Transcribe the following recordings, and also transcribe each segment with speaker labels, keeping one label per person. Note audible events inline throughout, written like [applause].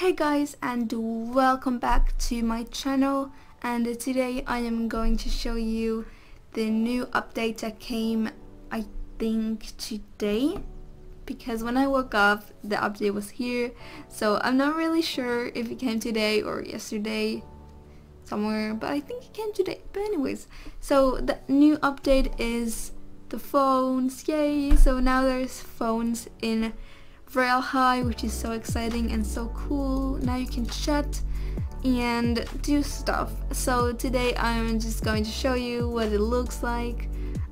Speaker 1: Hey guys and welcome back to my channel. And today I am going to show you the new update that came I think today. Because when I woke up the update was here. So I'm not really sure if it came today or yesterday somewhere but I think it came today. But anyways so the new update is the phones. Yay! So now there's phones in Royale High which is so exciting and so cool. Now you can chat and do stuff. So today I'm just going to show you what it looks like.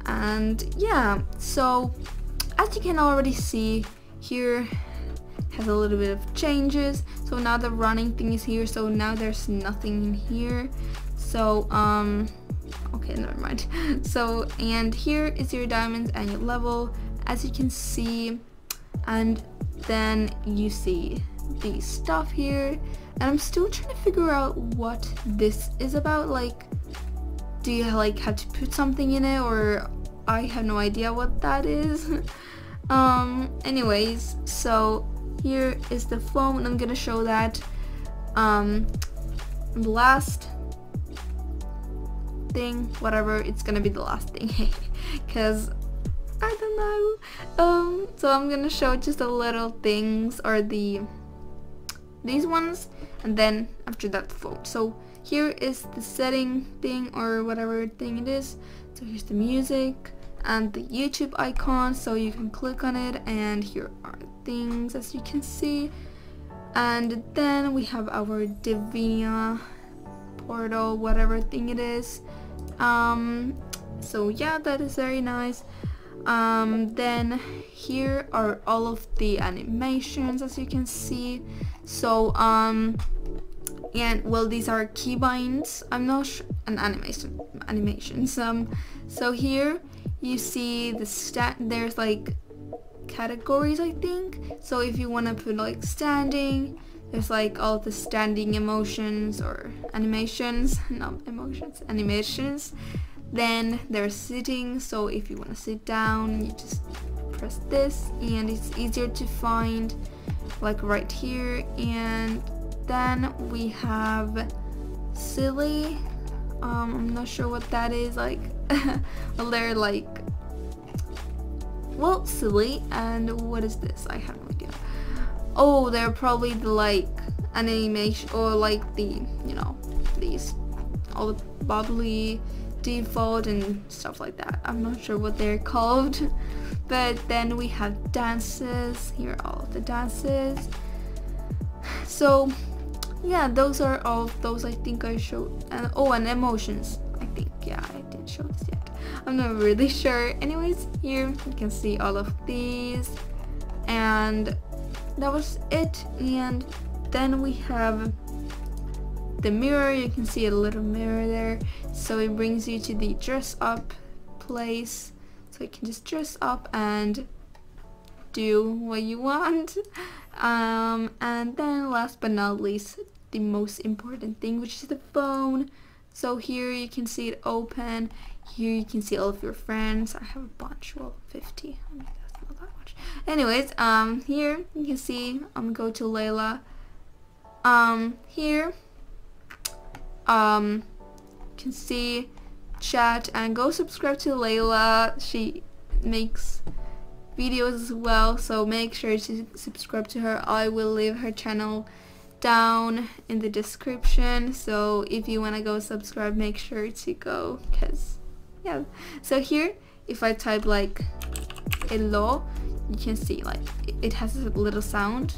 Speaker 1: And yeah so as you can already see here has a little bit of changes. So now the running thing is here. So now there's nothing in here. So um okay never mind. [laughs] So and here is your diamonds and your level. As you can see and then you see the stuff here. And I'm still trying to figure out what this is about. Like do you like have to put something in it? Or I have no idea what that is. [laughs] Um anyways so here is the phone. I'm gonna show that. Um the last thing whatever it's gonna be the last thing. [laughs] Because I don't know. Um so I'm gonna show just the little things or the these ones and then after that the phone so here is the setting thing or whatever thing it is. So here's the music and the YouTube icon so you can click on it and here are things as you can see. And then we have our Divinia portal whatever thing it is. Um so yeah that is very nice um then here are all of the animations as you can see. So um and well these are keybinds. I'm not sure an animation animations um so here you see the stat there's like categories I think. So if you want to put like standing there's like all the standing emotions or animations. [laughs] Not emotions animations then there's sitting so if you want to sit down you just press this and it's easier to find like right here. And then we have silly um, I'm not sure what that is like [laughs] well they're like well silly and what is this? I have no idea. Oh they're probably the like animation or like the you know these all the bubbly default and stuff like that. I'm not sure what they're called but then we have dances. Here are all the dances. So yeah those are all those I think I showed and oh and emotions. I think yeah I didn't show this yet. I'm not really [laughs] sure. Anyways here you can see all of these. And that was it. And then we have the mirror you can see a little mirror there. So it brings you to the dress up place. So you can just dress up and do what you want. [laughs] Um, and then last but not least the most important thing which is the phone. So here you can see it open. Here you can see all of your friends. I have a bunch well 50 I mean, that's not that much. Anyways um here you can see I'm gonna go to Layla. Um here um you can see chat and go subscribe to Layla. She makes videos as well so make sure to subscribe to her. I will leave her channel down in the description so if you want to go subscribe make sure to go because yeah. So here if I type like hello you can see like it has a little sound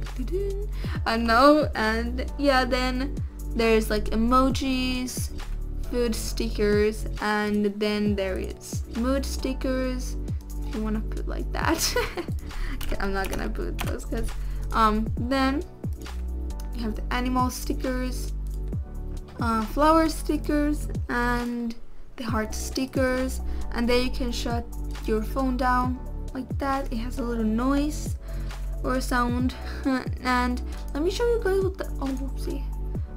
Speaker 1: [laughs] I know and yeah then there's like emojis food stickers and then there is mood stickers. If you want to put like that. [laughs] I'm not gonna put those because um then you have the animal stickers uh, flower stickers and the heart stickers and then you can shut your phone down like that. It has a little noise or sound. [laughs] And let me show you guys what the oh whoopsie.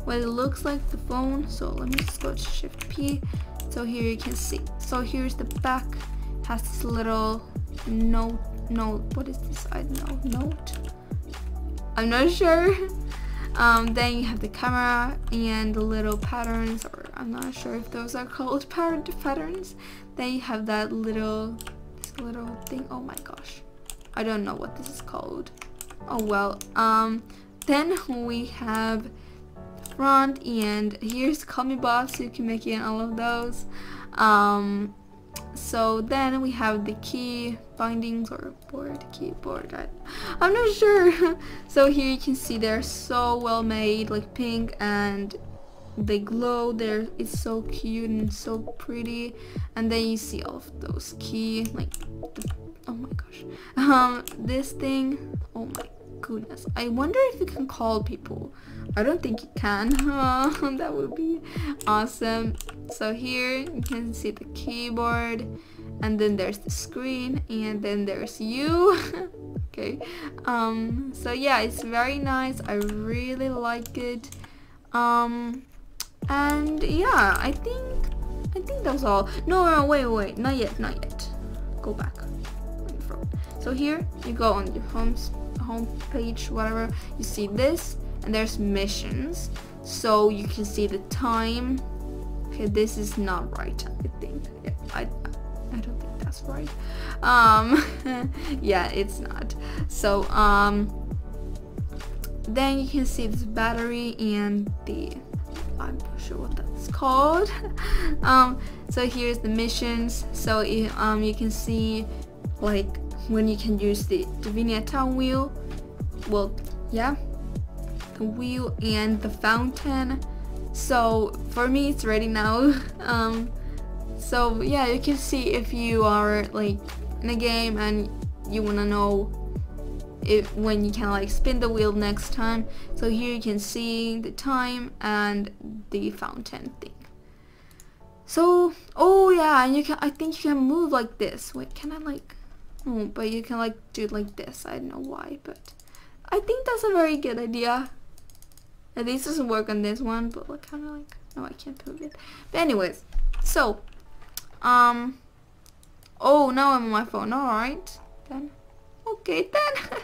Speaker 1: What it looks like the phone. So let me just go to shift P. So here you can see. So here's the back. Has this little note note. What is this? I don't know. Note? I'm not sure. [laughs] Um, then you have the camera and the little patterns, or I'm not sure if those are called [laughs] pattern patterns. Then you have that little, this little thing. Oh my gosh, I don't know what this is called. Oh well. Um, then we have front, and here's Me Bob, so you can make in all of those. Um, so then we have the key bindings or board keyboard I, i'm not sure [laughs] so here you can see they're so well made like pink and they glow there it's so cute and so pretty and then you see all of those key like the, oh my gosh. Um this thing oh my goodness. I wonder if you can call people. I don't think you can. [laughs] That would be awesome. So here you can see the keyboard and then there's the screen and then there's you. [laughs] Okay. Um so yeah it's very nice. I really like it. Um and yeah i think i think that's all. No no wait wait. Not yet not yet. Go back so here you go on your home home page whatever you see this and there's missions so you can see the time okay this is not right i think yeah, I, I don't think that's right. Um, [laughs] yeah, it's not. So, um, then you can see this battery and the, I'm not sure what that's called. [laughs] um, so here's the missions. So, um, you can see like when you can use the Divinia Town wheel. Well, yeah, the wheel and the fountain. So for me, it's ready now. [laughs] um, so yeah, you can see if you are like in a game and you want to know if when you can like spin the wheel next time. So here you can see the time and the fountain thing. So, oh yeah, and you can, I think you can move like this. Wait, can I like, oh, but you can like do it like this. I don't know why, but I think that's a very good idea. At least doesn't work on this one, but like kind of like, no, I can't move it. But anyways, so um. Oh, now I'm on my phone. Alright. Then. Okay, [laughs] then.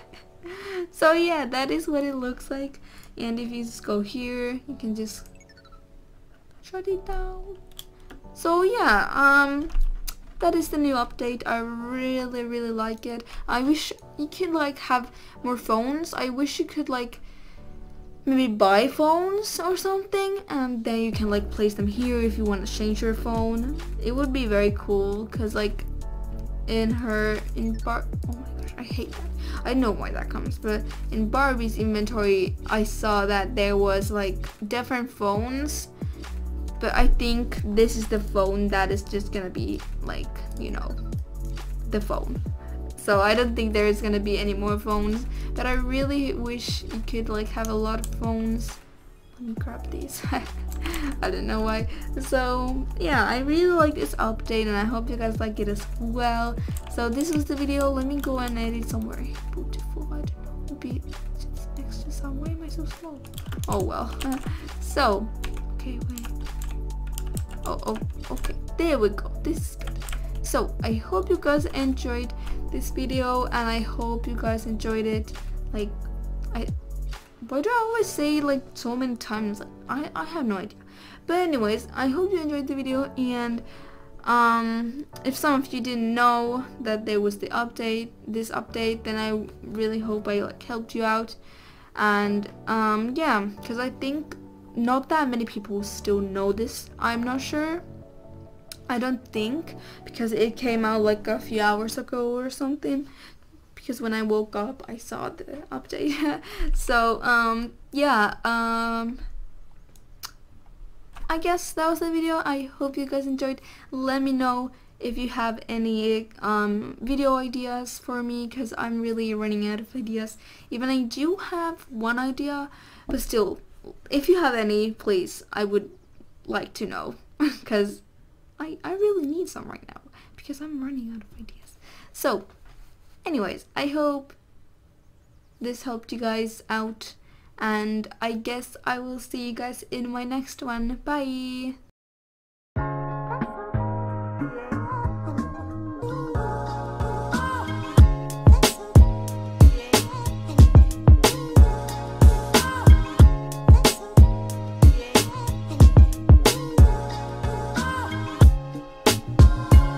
Speaker 1: so yeah, that is what it looks like. And if you just go here, you can just shut it down. So yeah, um, that is the new update. I really, really like it. I wish you could like have more phones. I wish you could like maybe buy phones or something and then you can like place them here if you want to change your phone it would be very cool because like in her in bar oh my gosh i hate that i know why that comes but in barbie's inventory i saw that there was like different phones but i think this is the phone that is just gonna be like you know the phone. So I don't think there's gonna be any more phones but I really wish you could like have a lot of phones. Let me grab these. [laughs] I don't know why. So yeah I really like this update and I hope you guys like it as well. So this was the video. Let me go and edit somewhere. Beautiful. I don't know. Maybe next to some why am I so slow oh well. [laughs] So okay wait oh oh okay. There we go. This is so i hope you guys enjoyed this video and i hope you guys enjoyed it. Like i why do i always say like so many times? I i have no idea. But anyways i hope you enjoyed the video and um if some of you didn't know that there was the update this update then i really hope i like helped you out. And um yeah because i think not that many people still know this i'm not sure. I don't think because it came out like a few hours ago or something. Because when I woke up I saw the update. [laughs] So um yeah um I guess that was the video. I hope you guys enjoyed. Let me know if you have any um, video ideas for me because I'm really running out of ideas. Even I do have one idea but still if you have any please I would like to know [laughs] because I, I really need some right now because I'm running out of ideas. So, anyways, I hope this helped you guys out and I guess I will see you guys in my next one. Bye!